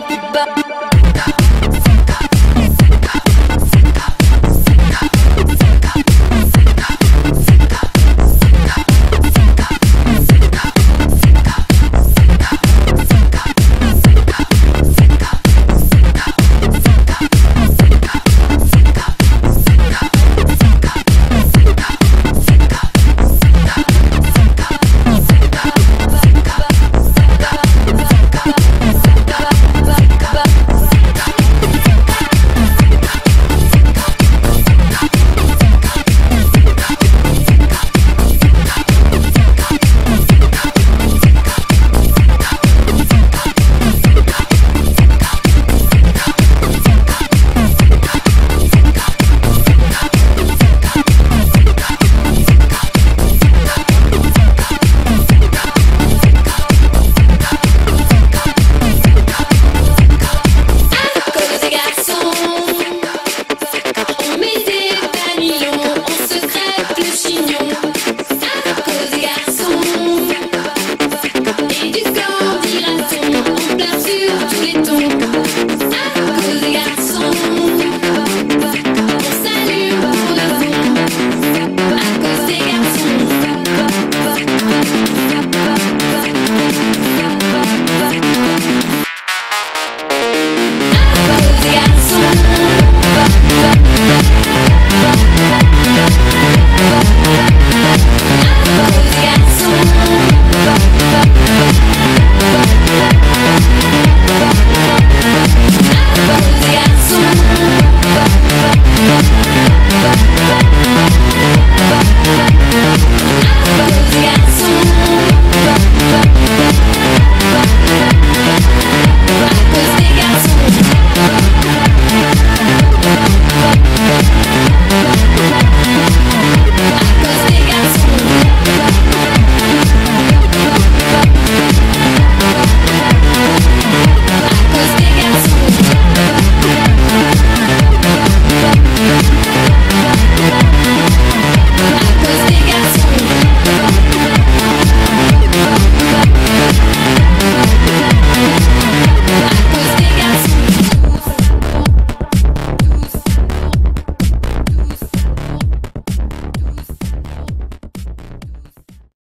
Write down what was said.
bop, bop.